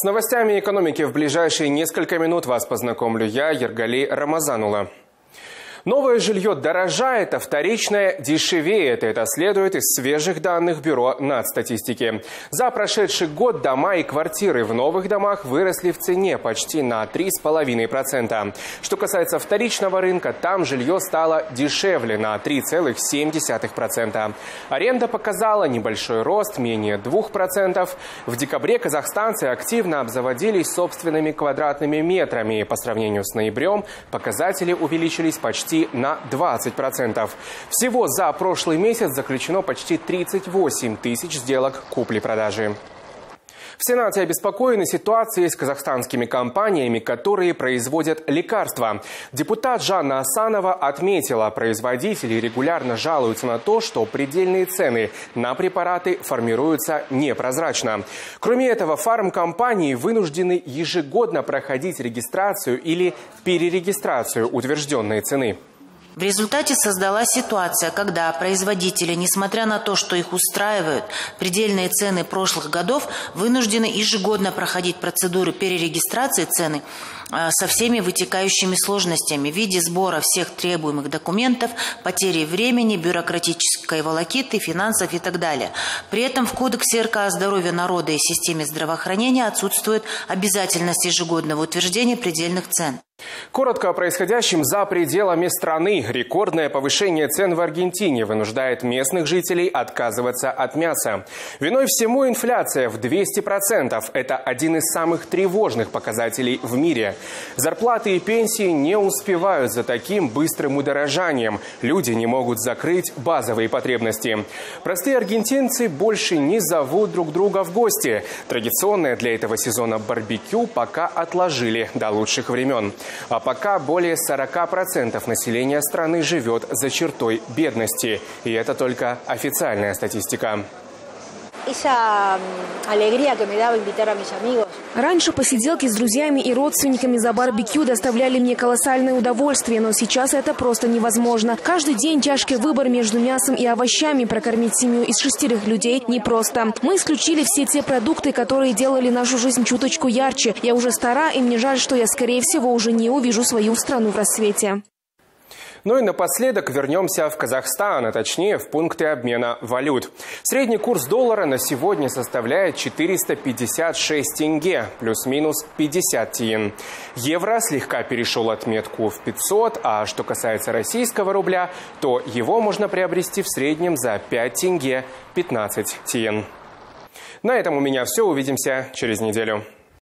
С новостями экономики в ближайшие несколько минут вас познакомлю я, Ергали Рамазанула. Новое жилье дорожает, а вторичное дешевеет. Это следует из свежих данных Бюро нацстатистики. За прошедший год дома и квартиры в новых домах выросли в цене почти на 3,5%. Что касается вторичного рынка, там жилье стало дешевле на 3,7%. Аренда показала небольшой рост, менее 2%. В декабре казахстанцы активно обзаводились собственными квадратными метрами. По сравнению с ноябрем показатели увеличились почти почти на 20%. Всего за прошлый месяц заключено почти 38 тысяч сделок купли-продажи. В Сенате обеспокоены ситуацией с казахстанскими компаниями, которые производят лекарства. Депутат Жанна Асанова отметила, производители регулярно жалуются на то, что предельные цены на препараты формируются непрозрачно. Кроме этого, фармкомпании вынуждены ежегодно проходить регистрацию или перерегистрацию утвержденной цены. В результате создалась ситуация, когда производители, несмотря на то, что их устраивают предельные цены прошлых годов, вынуждены ежегодно проходить процедуру перерегистрации цены а, со всеми вытекающими сложностями в виде сбора всех требуемых документов, потери времени, бюрократической волокиты, финансов и так далее. При этом в Кодексе РК о здоровье народа и системе здравоохранения отсутствует обязательность ежегодного утверждения предельных цен. Коротко о происходящем за пределами страны. Рекордное повышение цен в Аргентине вынуждает местных жителей отказываться от мяса. Виной всему инфляция в 200%. Это один из самых тревожных показателей в мире. Зарплаты и пенсии не успевают за таким быстрым удорожанием. Люди не могут закрыть базовые потребности. Простые аргентинцы больше не зовут друг друга в гости. Традиционное для этого сезона барбекю пока отложили до лучших времен. А пока более 40% населения страны живет за чертой бедности. И это только официальная статистика. Раньше посиделки с друзьями и родственниками за барбекю доставляли мне колоссальное удовольствие, но сейчас это просто невозможно. Каждый день тяжкий выбор между мясом и овощами. Прокормить семью из шестерых людей непросто. Мы исключили все те продукты, которые делали нашу жизнь чуточку ярче. Я уже стара, и мне жаль, что я, скорее всего, уже не увижу свою страну в рассвете. Ну и напоследок вернемся в Казахстан, а точнее в пункты обмена валют. Средний курс доллара на сегодня составляет 456 тенге, плюс-минус 50 тиен. Евро слегка перешел отметку в 500, а что касается российского рубля, то его можно приобрести в среднем за 5 тенге 15 тиен. На этом у меня все. Увидимся через неделю.